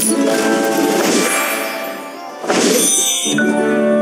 Thank you.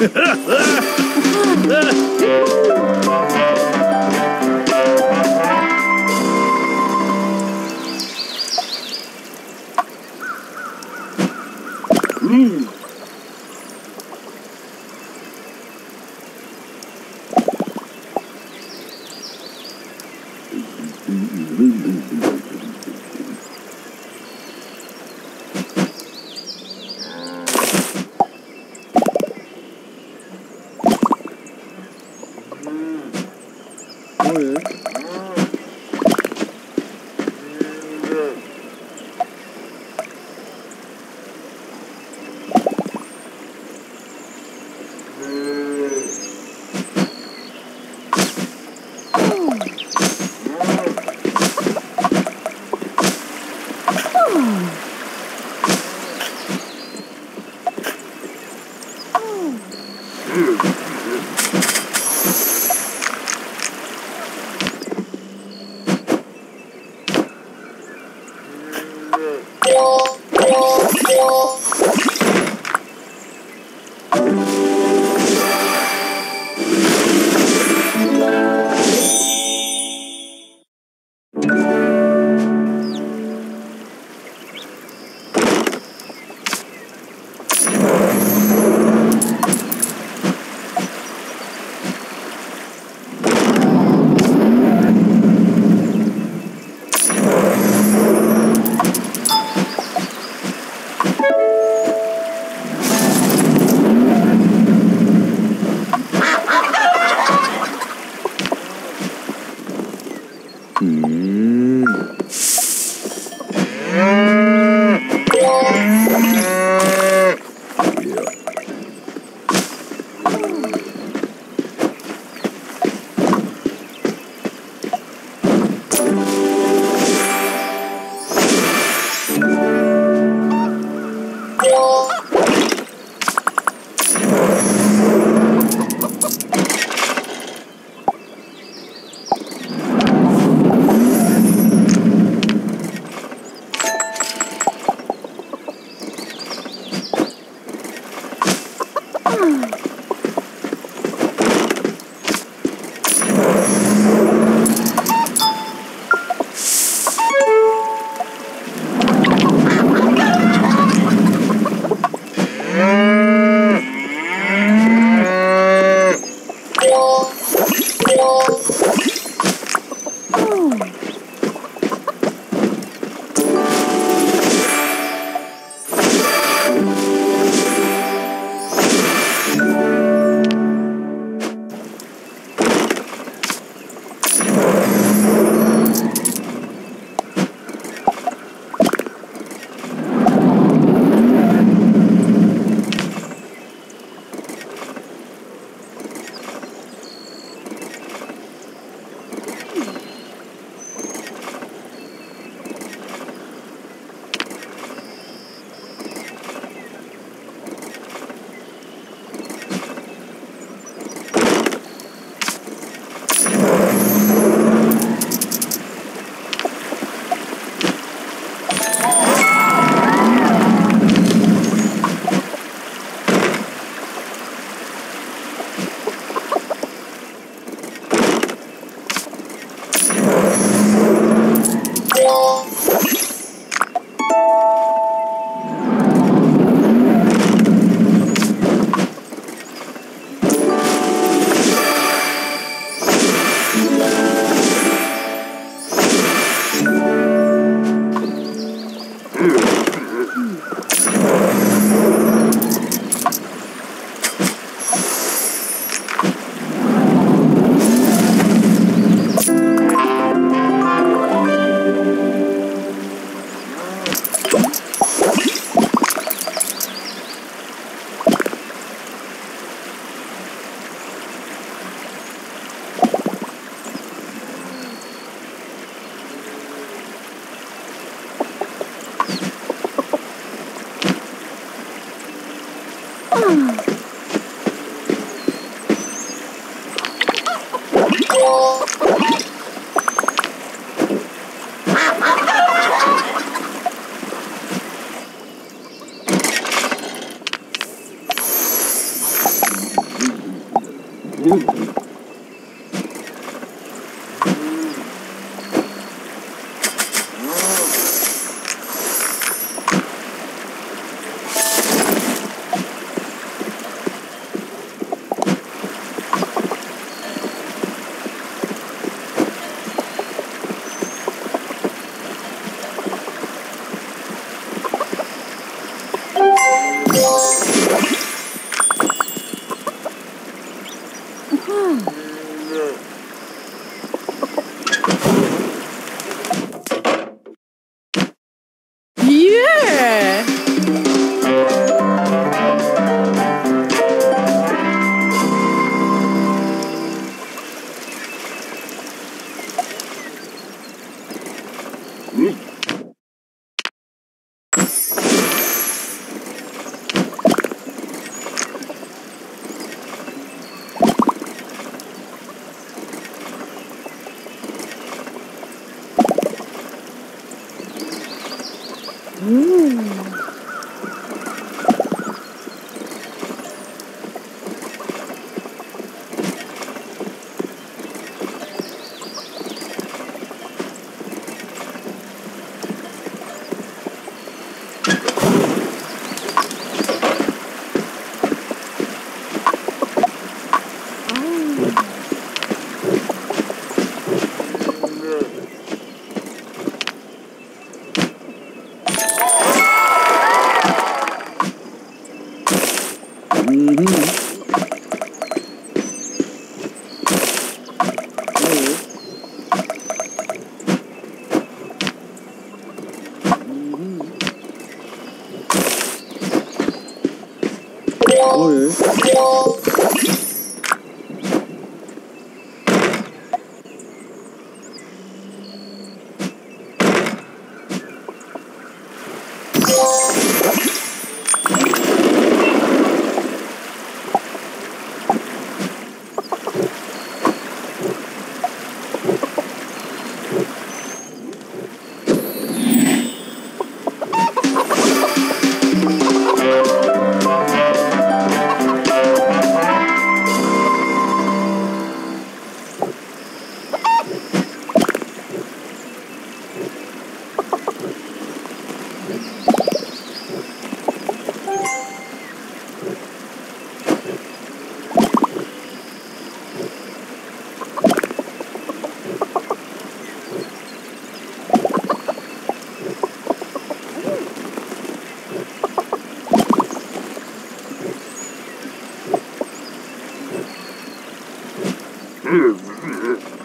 Ha ha ha! Oh. do this. Hmm. Ooh. Mm-hmm.